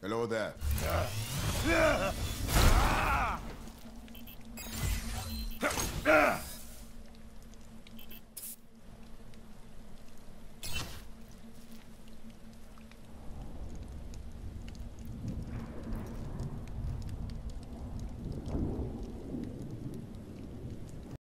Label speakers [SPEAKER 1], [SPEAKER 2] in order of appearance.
[SPEAKER 1] Hello there.